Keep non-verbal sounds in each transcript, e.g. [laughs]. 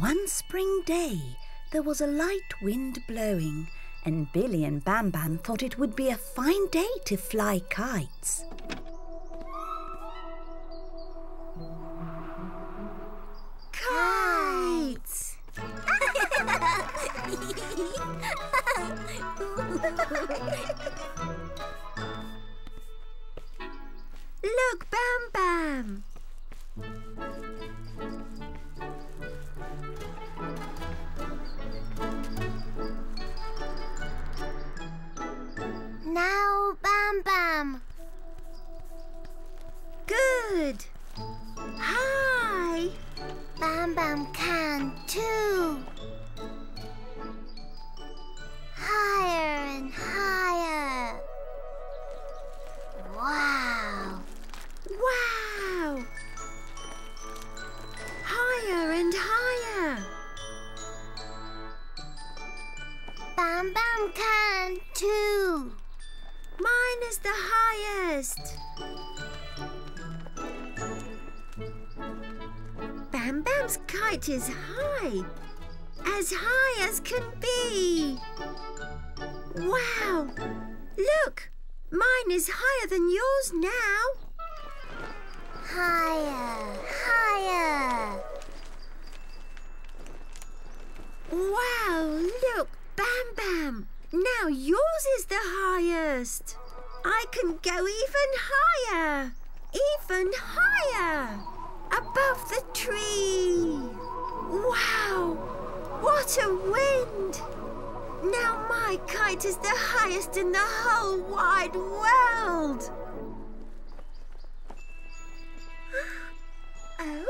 One spring day, there was a light wind blowing, and Billy and Bam Bam thought it would be a fine day to fly kites. Good! Hi! Bam Bam can too. Higher and higher. Wow. Wow! Higher and higher! Bam Bam can too. Mine is the highest! Bam's kite is high, as high as can be. Wow! Look, mine is higher than yours now. Higher, higher. Wow, look, Bam Bam. Now yours is the highest. I can go even higher, even higher, above the tree. Wow, what a wind. Now my kite is the highest in the whole wide world. [gasps] Oh?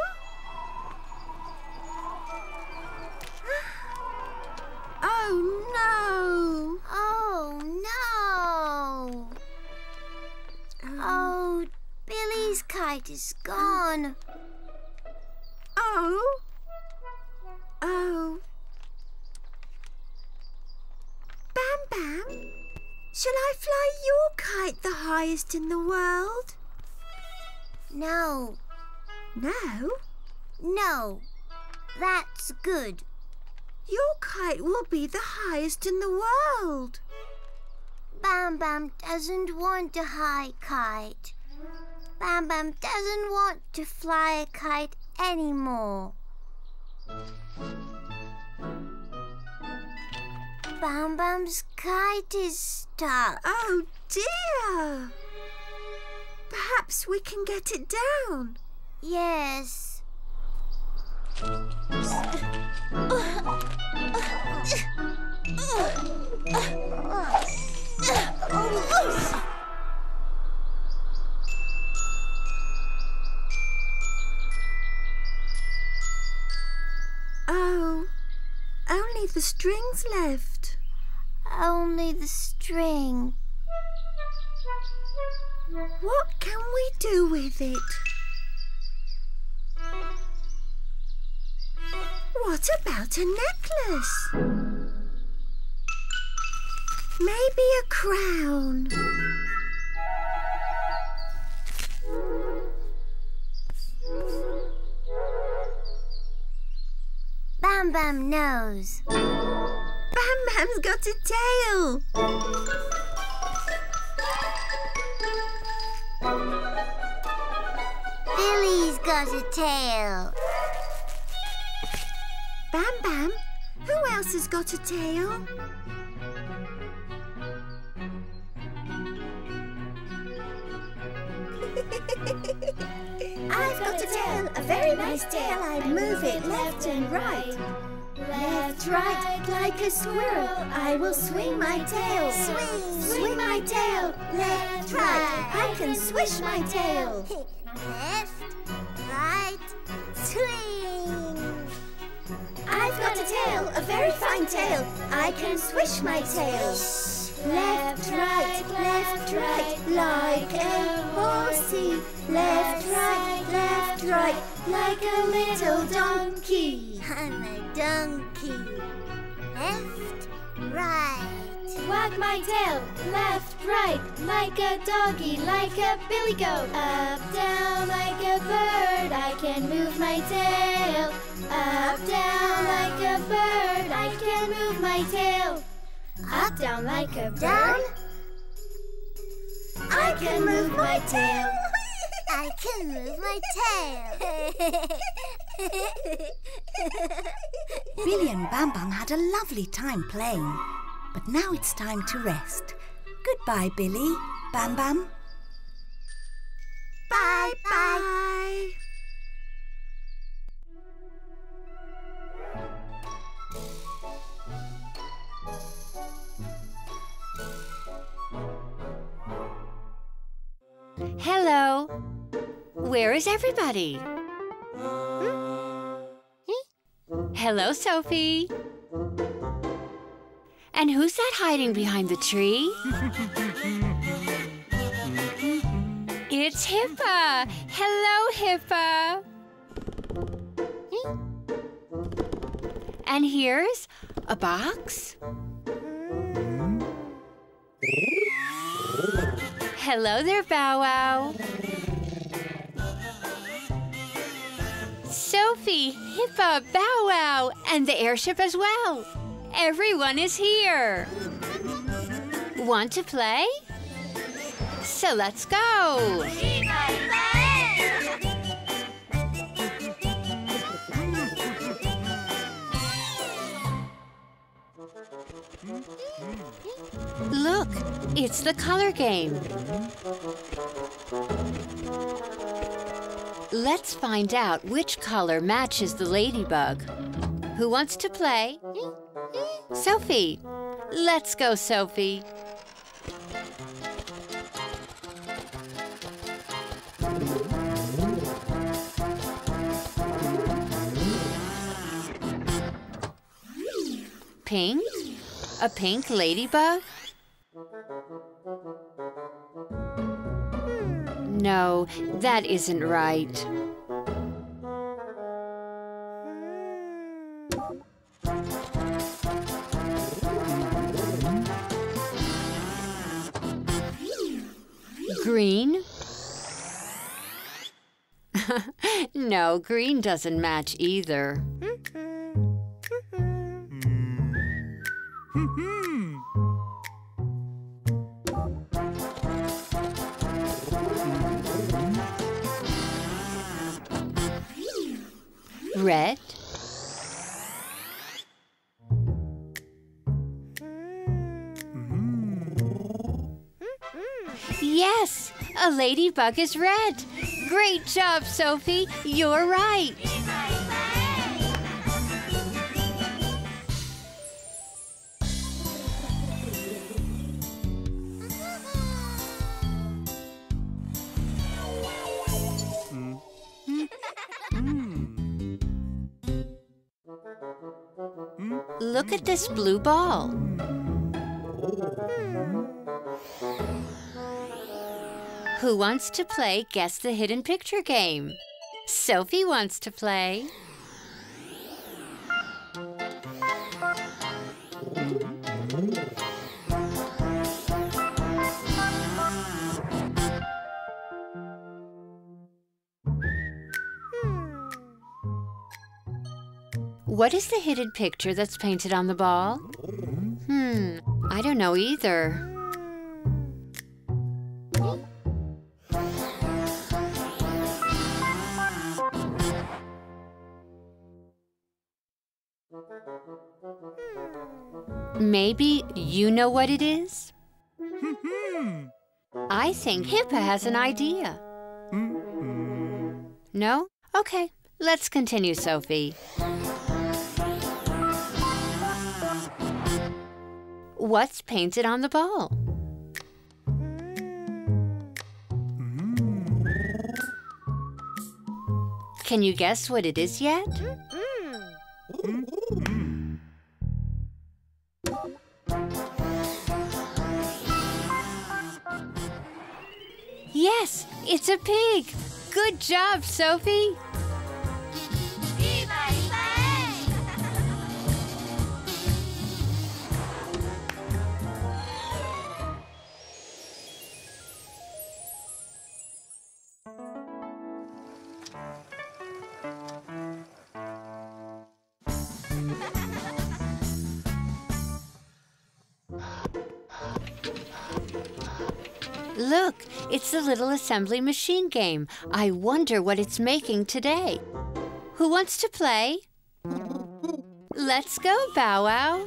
[gasps] Oh no. Kite is gone. Oh. Oh. Bam Bam, shall I fly your kite the highest in the world? No, No. no. That's good. Your kite will be the highest in the world. Bam Bam doesn't want a high kite. Bam Bam doesn't want to fly a kite anymore. Bam Bam's kite is stuck. Oh dear. Perhaps we can get it down. Yes. [laughs] the strings left. Only the string. What can we do with it? What about a necklace? Maybe a crown. Bam Bam knows. Bam Bam's got a tail. Billy's got a tail. Bam Bam, who else has got a tail? [laughs] I've got a tail, a very nice tail. I move it left and right. Left, right, like a squirrel. I will swing my tail. Swing. Swing my tail. Left, right. I can swish my tail. [laughs] Left, right, swing. I've got a tail, a very fine tail. I can swish my tail. Left, right, left, right, like a horsey. Left, right, left, right, like a little donkey. I'm a donkey. Left, right. Wag my tail, left, right, like a doggy, like a billy goat. Up, down, like a bird, I can move my tail. Up, down, like a bird, I can move my tail. Up, down, like a Down. bird, I can move my tail. [laughs] I can move my tail. Billy and Bam Bam had a lovely time playing, but now it's time to rest. Goodbye, Billy. Bam Bam. bye bye. Hello. Where is everybody? Hmm? Hello, Sophie. And who's that hiding behind the tree? it's Hippa. Hello, Hippa. And here's a box. Hello there, Bow Wow. Sophie, Hippa, Bow Wow, and the airship as well. Everyone is here. Want to play? So let's go. Look, it's the color game. Let's find out which color matches the ladybug. Who wants to play? Sophie. Let's go, Sophie. Pink? A pink ladybug? No, that isn't right. Green? [laughs] no, green doesn't match either. Mm-hmm. Mm-hmm. Red? Yes, a ladybug is red. Great job, Sophie. You're right. Look at this blue ball. Who wants to play Guess the Hidden Picture game? Sophie wants to play. What is the hidden picture that's painted on the ball? Hmm, I don't know either. Maybe you know what it is? I think Hippa has an idea. No? Okay, let's continue, Sophie. What's painted on the ball? Can you guess what it is yet? Yes, it's a pig. Good job, Sophie. Look, it's the little assembly machine game. I wonder what it's making today. Who wants to play? Let's go, Bow Wow.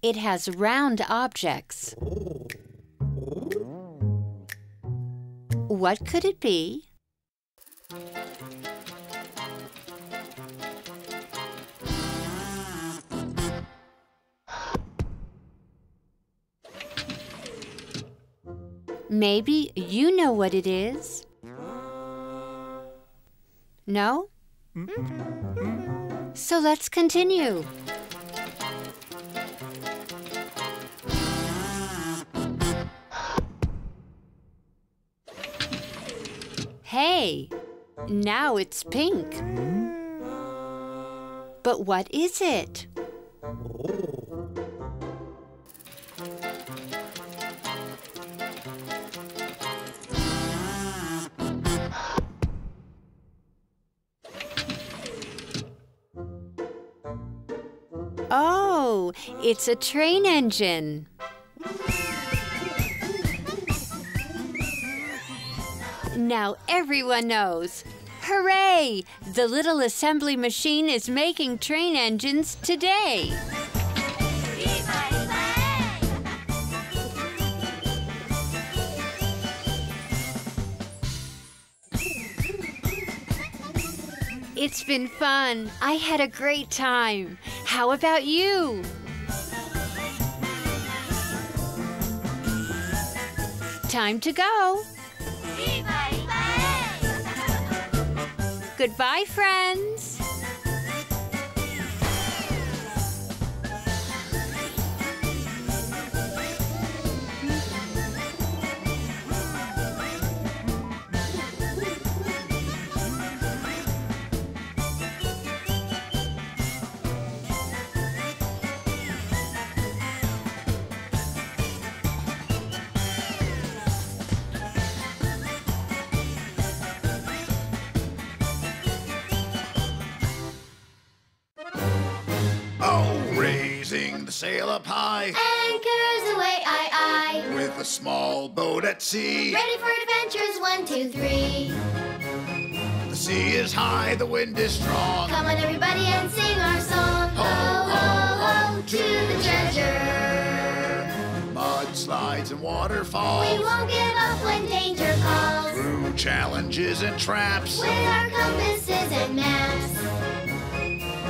It has round objects. What could it be? Maybe you know what it is. No? So let's continue. Hey, now it's pink. But what is it? Oh, it's a train engine. Now everyone knows. Hooray! The little assembly machine is making train engines today. It's been fun. I had a great time. How about you? Time to go. Goodbye, friends. Sail up high Anchors away, aye, aye. with a small boat at sea. Ready for adventures, one, two, three. The sea is high, the wind is strong. Come on, everybody, and sing our song. Ho, ho, ho, to the treasure. Mudslides and waterfalls. We won't give up when danger calls. Through challenges and traps. With our compasses and maps.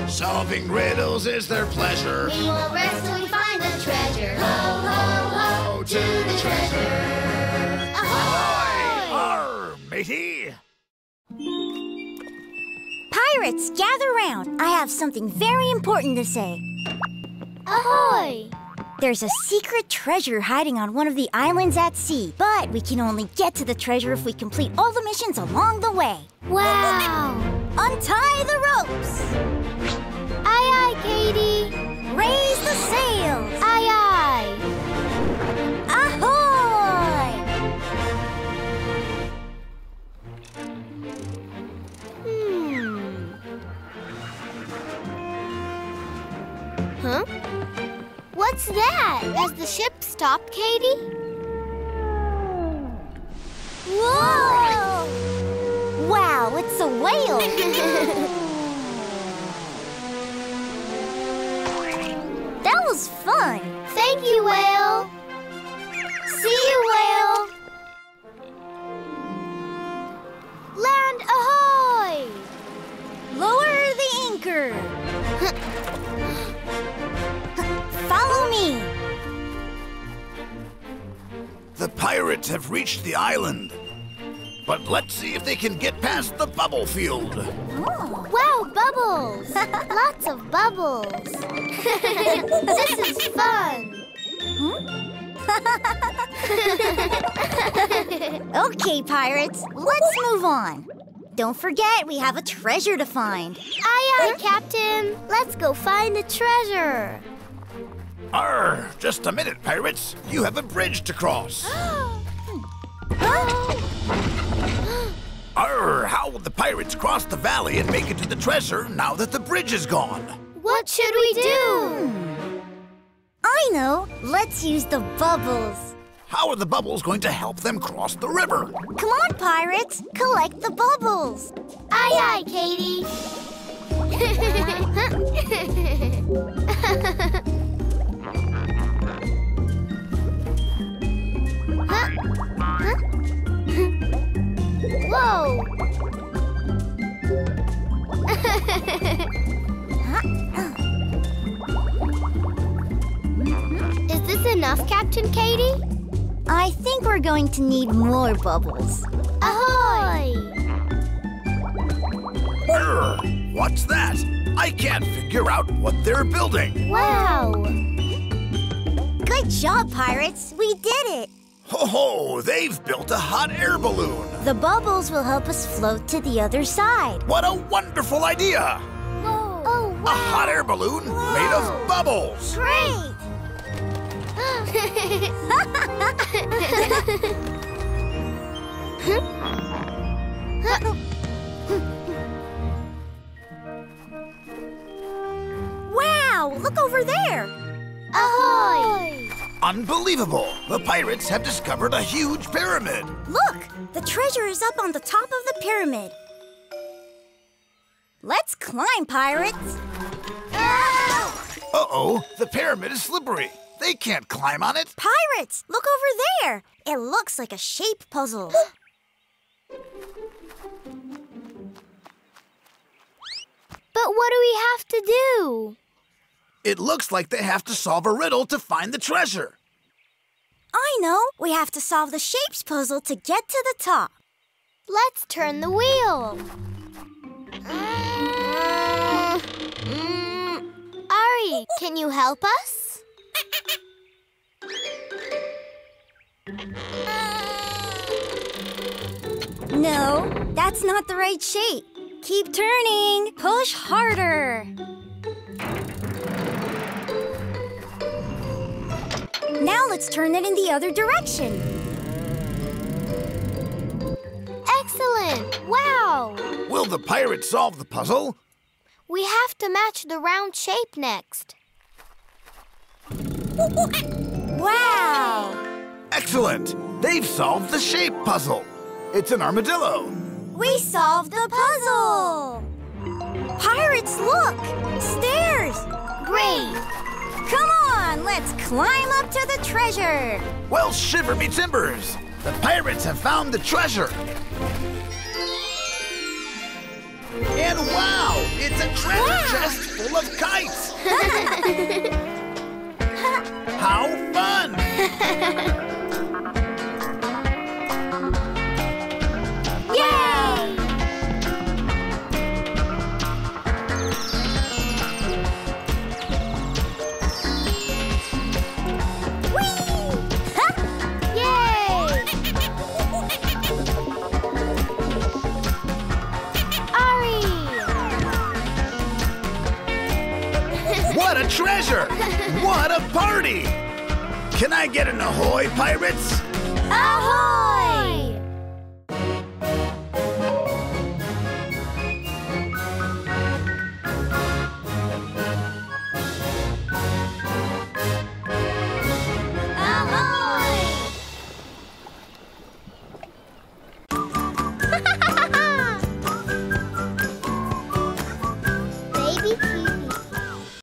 Solving riddles is their pleasure. We won't rest till we find the treasure. Ho, ho, ho, to the treasure. Ahoy! Arr, matey! Pirates, gather round. I have something very important to say. Ahoy! There's a secret treasure hiding on one of the islands at sea, but we can only get to the treasure if we complete all the missions along the way. Wow! Untie the ropes! Katie. Raise the sails! Aye, aye. Ahoy! Hmm. Huh? What's that? Has the ship stopped, Katie? Whoa! Wow, it's a whale! [laughs] was fun! Thank you, whale. See you, whale. Land ahoy! Lower the anchor! [laughs] Follow me! The pirates have reached the island. But let's see if they can get past the bubble field. Wow, bubbles! Lots of bubbles. [laughs] this is fun. Hmm? [laughs] Okay, pirates, let's move on. Don't forget, we have a treasure to find. Aye, aye, Captain. Let's go find the treasure. Arr, just a minute, pirates. You have a bridge to cross. [gasps] Hmm. [gasps] Oh. Arr, how will the pirates cross the valley and make it to the treasure now that the bridge is gone? What should we do? I know. Let's use the bubbles. How are the bubbles going to help them cross the river? Come on, pirates. Collect the bubbles. Aye, aye, Katie. [laughs] to need more bubbles. Ahoy! Arr, what's that? I can't figure out what they're building. Wow! Good job, pirates. We did it. Ho ho, they've built a hot air balloon. The bubbles will help us float to the other side. What a wonderful idea! Oh, oh A hot air balloon made of bubbles. Great! [laughs] [laughs] Wow, look over there. Ahoy! Unbelievable! The pirates have discovered a huge pyramid. Look, the treasure is up on the top of the pyramid. Let's climb, pirates. Uh oh, the pyramid is slippery. They can't climb on it. Pirates, look over there. It looks like a shape puzzle. [gasps] But what do we have to do? It looks like they have to solve a riddle to find the treasure. I know. We have to solve the shapes puzzle to get to the top. Let's turn the wheel. Mm, mm, mm. Ari, can you help us? No, that's not the right shape. Keep turning. Push harder. Now let's turn it in the other direction. Excellent! Wow! Will the pirates solve the puzzle? We have to match the round shape next. [laughs] Wow! Excellent! They've solved the shape puzzle. It's an armadillo. We solved the puzzle! Pirates, look! Stairs! Great! Come on, let's climb up to the treasure! Well, shiver me timbers! The pirates have found the treasure. And wow, it's a treasure chest full of kites. [laughs] [laughs] How fun! [laughs] What a treasure! [laughs] What a party! Can I get an ahoy, pirates? Ahoy!